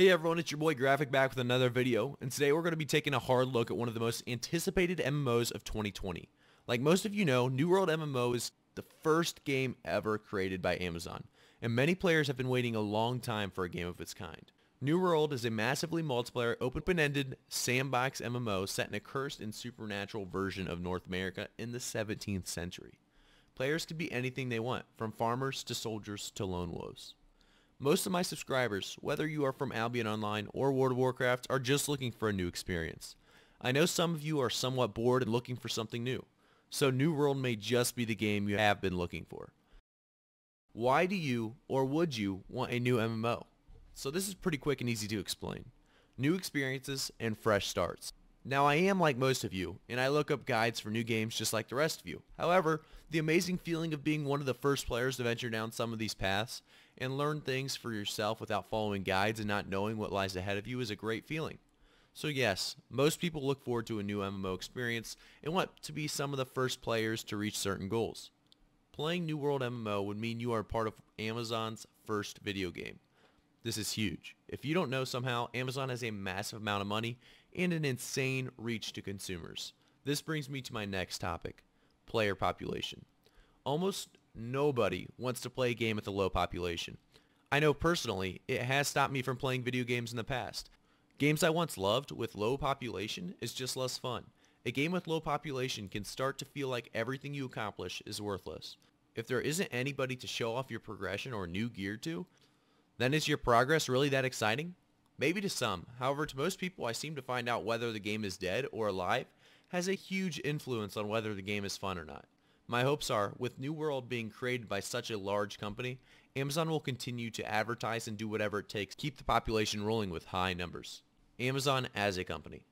Hey everyone, it's your boy Graphic back with another video, and today we're going to be taking a hard look at one of the most anticipated MMOs of 2020. Like most of you know, New World MMO is the first game ever created by Amazon, and many players have been waiting a long time for a game of its kind. New World is a massively multiplayer, open-ended sandbox MMO set in a cursed and supernatural version of North America in the 17th century. Players can be anything they want, from farmers to soldiers to lone wolves. Most of my subscribers, whether you are from Albion Online or World of Warcraft, are just looking for a new experience. I know some of you are somewhat bored and looking for something new, so New World may just be the game you have been looking for. Why do you, or would you, want a new MMO? So this is pretty quick and easy to explain. New experiences and fresh starts. Now I am like most of you, and I look up guides for new games just like the rest of you. However, the amazing feeling of being one of the first players to venture down some of these paths and learn things for yourself without following guides and not knowing what lies ahead of you is a great feeling. So yes, most people look forward to a new MMO experience and want to be some of the first players to reach certain goals. Playing New World MMO would mean you are part of Amazon's first video game. This is huge. If you don't know somehow, Amazon has a massive amount of money and an insane reach to consumers. This brings me to my next topic, player population. Almost nobody wants to play a game with a low population. I know personally, it has stopped me from playing video games in the past. Games I once loved with low population is just less fun. A game with low population can start to feel like everything you accomplish is worthless. If there isn't anybody to show off your progression or new gear to, then is your progress really that exciting? Maybe to some. However, to most people, I seem to find out whether the game is dead or alive has a huge influence on whether the game is fun or not. My hopes are, with New World being created by such a large company, Amazon will continue to advertise and do whatever it takes to keep the population rolling with high numbers. Amazon as a company.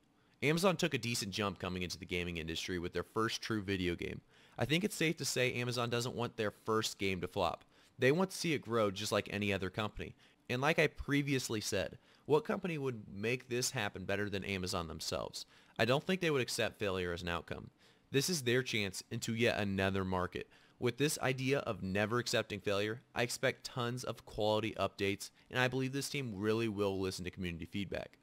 Amazon took a decent jump coming into the gaming industry with their first true video game. I think it's safe to say Amazon doesn't want their first game to flop. They want to see it grow just like any other company. And like I previously said, what company would make this happen better than Amazon themselves? I don't think they would accept failure as an outcome. This is their chance into yet another market. With this idea of never accepting failure, I expect tons of quality updates, and I believe this team really will listen to community feedback.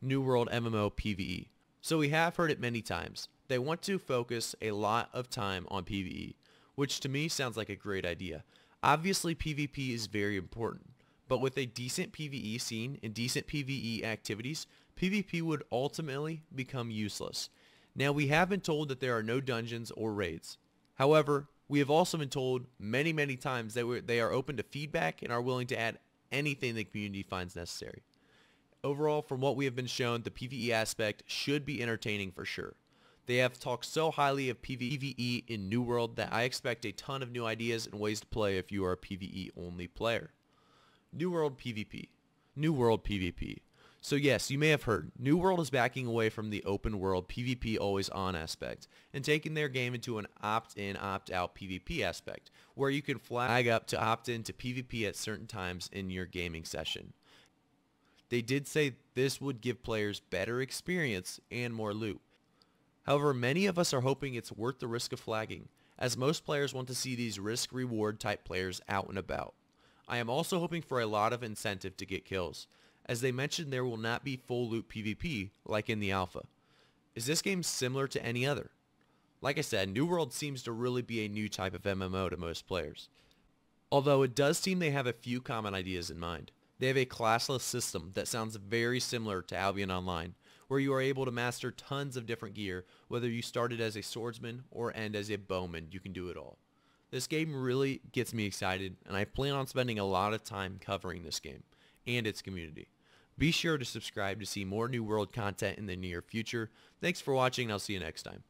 New World MMO PvE. So we have heard it many times. They want to focus a lot of time on PvE which to me sounds like a great idea. Obviously PvP is very important, but with a decent PvE scene and decent PvE activities, PvP would ultimately become useless. Now we have been told that there are no dungeons or raids. However, we have also been told many, many times that they are open to feedback and are willing to add anything the community finds necessary. Overall, from what we have been shown, the PvE aspect should be entertaining for sure. They have talked so highly of PvE in New World that I expect a ton of new ideas and ways to play if you are a PvE only player. New World PvP. New World PvP. So yes, you may have heard, New World is backing away from the open world PvP always on aspect and taking their game into an opt-in, opt-out PvP aspect where you can flag up to opt in to PvP at certain times in your gaming session. They did say this would give players better experience and more loot. However, many of us are hoping it's worth the risk of flagging, as most players want to see these risk-reward type players out and about. I am also hoping for a lot of incentive to get kills, as they mentioned there will not be full loot PvP like in the alpha. Is this game similar to any other? Like I said, New World seems to really be a new type of MMO to most players. Although it does seem they have a few common ideas in mind. They have a classless system that sounds very similar to Albion Online, where you are able to master tons of different gear, whether you started as a swordsman or end as a bowman, you can do it all. This game really gets me excited, and I plan on spending a lot of time covering this game and its community. Be sure to subscribe to see more New World content in the near future. Thanks for watching, and I'll see you next time.